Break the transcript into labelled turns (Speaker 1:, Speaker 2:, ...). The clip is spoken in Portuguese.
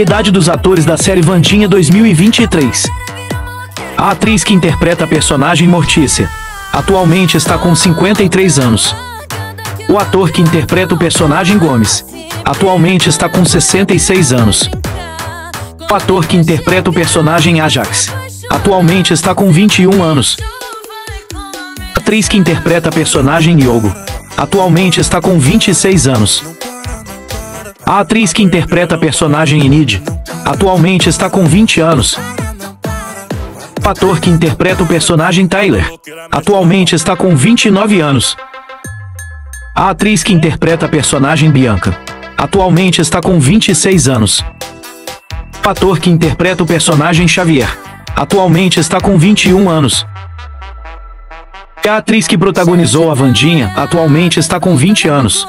Speaker 1: Idade dos atores da série Vandinha 2023. A atriz que interpreta a personagem Mortícia atualmente está com 53 anos. O ator que interpreta o personagem Gomes atualmente está com 66 anos. O ator que interpreta o personagem Ajax atualmente está com 21 anos. A atriz que interpreta a personagem Yogo atualmente está com 26 anos. A atriz que interpreta a personagem Enid atualmente está com 20 anos. O ator que interpreta o personagem Tyler atualmente está com 29 anos. A atriz que interpreta a personagem Bianca atualmente está com 26 anos. O ator que interpreta o personagem Xavier atualmente está com 21 anos. A atriz que protagonizou a Vandinha atualmente está com 20 anos.